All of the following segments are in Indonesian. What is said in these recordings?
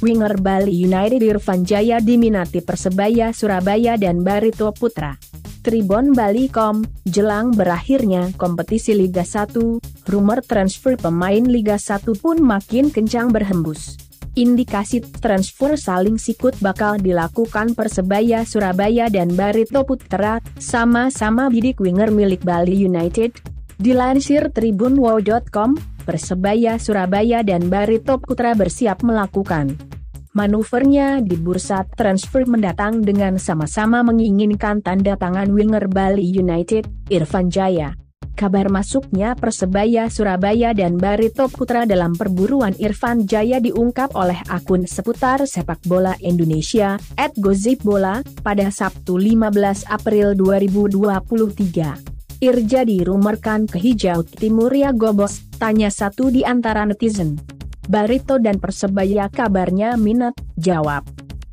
Winger Bali United Irfan Jaya diminati Persebaya Surabaya dan Barito Putra. Tribun Bali.com, jelang berakhirnya kompetisi Liga 1, rumor transfer pemain Liga 1 pun makin kencang berhembus. Indikasi transfer saling sikut bakal dilakukan Persebaya Surabaya dan Barito Putra, sama-sama bidik winger milik Bali United. Dilansir tribunwow.com, Persebaya Surabaya dan Barito Putra bersiap melakukan Manuvernya di bursa transfer mendatang dengan sama-sama menginginkan tanda tangan winger Bali United, Irfan Jaya. Kabar masuknya Persebaya Surabaya dan Barito Putra dalam perburuan Irfan Jaya diungkap oleh akun seputar sepak bola Indonesia, at Bola, pada Sabtu 15 April 2023. Irja dirumorkan ke hijau timur ya gobos, tanya satu di antara netizen. Barito dan Persebaya kabarnya minat, jawab.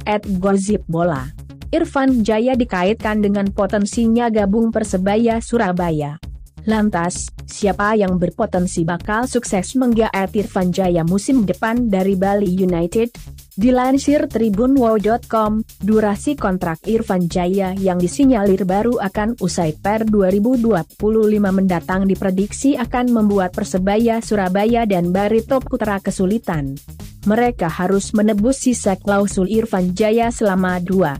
Ed Gozip Bola. Irfan Jaya dikaitkan dengan potensinya gabung Persebaya Surabaya. Lantas, siapa yang berpotensi bakal sukses menggaet Irfan Jaya musim depan dari Bali United? Dilansir tribunwow.com, durasi kontrak Irfan Jaya yang disinyalir baru akan usai per 2025 mendatang diprediksi akan membuat Persebaya Surabaya dan Barito Putra kesulitan. Mereka harus menebus sisa klausul Irfan Jaya selama dua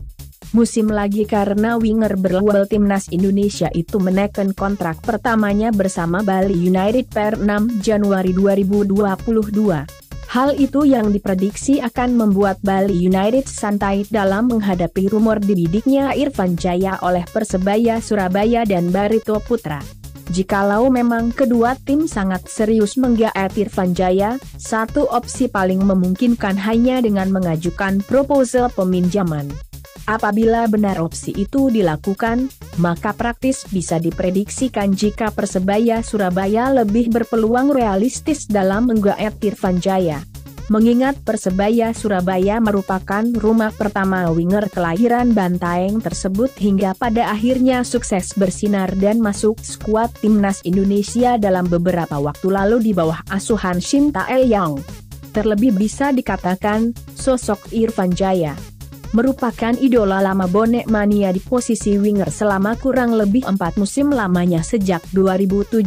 musim lagi karena winger berlabel timnas Indonesia itu menekan kontrak pertamanya bersama Bali United per 6 Januari 2022. Hal itu yang diprediksi akan membuat Bali United santai dalam menghadapi rumor dibidiknya Irfan Jaya oleh Persebaya Surabaya dan Barito Putra. Jikalau memang kedua tim sangat serius menggaet Irfan Jaya, satu opsi paling memungkinkan hanya dengan mengajukan proposal peminjaman. Apabila benar opsi itu dilakukan, maka praktis bisa diprediksikan jika Persebaya Surabaya lebih berpeluang realistis dalam menggaet Irfan Jaya. Mengingat Persebaya Surabaya merupakan rumah pertama winger kelahiran Bantaeng tersebut hingga pada akhirnya sukses bersinar dan masuk skuad timnas Indonesia dalam beberapa waktu lalu di bawah asuhan Shin Tae-yong. Terlebih bisa dikatakan, sosok Irfan Jaya merupakan idola lama bonek mania di posisi winger selama kurang lebih empat musim lamanya sejak 2017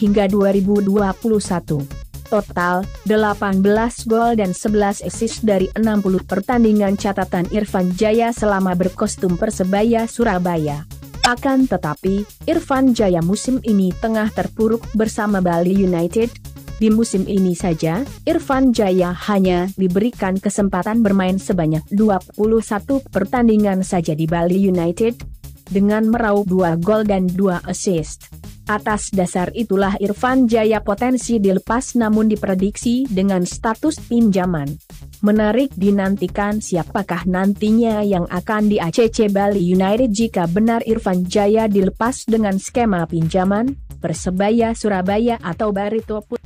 hingga 2021. Total, 18 gol dan 11 assist dari 60 pertandingan catatan Irfan Jaya selama berkostum Persebaya Surabaya. Akan tetapi, Irfan Jaya musim ini tengah terpuruk bersama Bali United, di musim ini saja, Irfan Jaya hanya diberikan kesempatan bermain sebanyak 21 pertandingan saja di Bali United, dengan meraup 2 gol dan 2 assist. Atas dasar itulah Irfan Jaya potensi dilepas namun diprediksi dengan status pinjaman. Menarik dinantikan siapakah nantinya yang akan di ACC Bali United jika benar Irfan Jaya dilepas dengan skema pinjaman, Persebaya Surabaya atau Barito Put.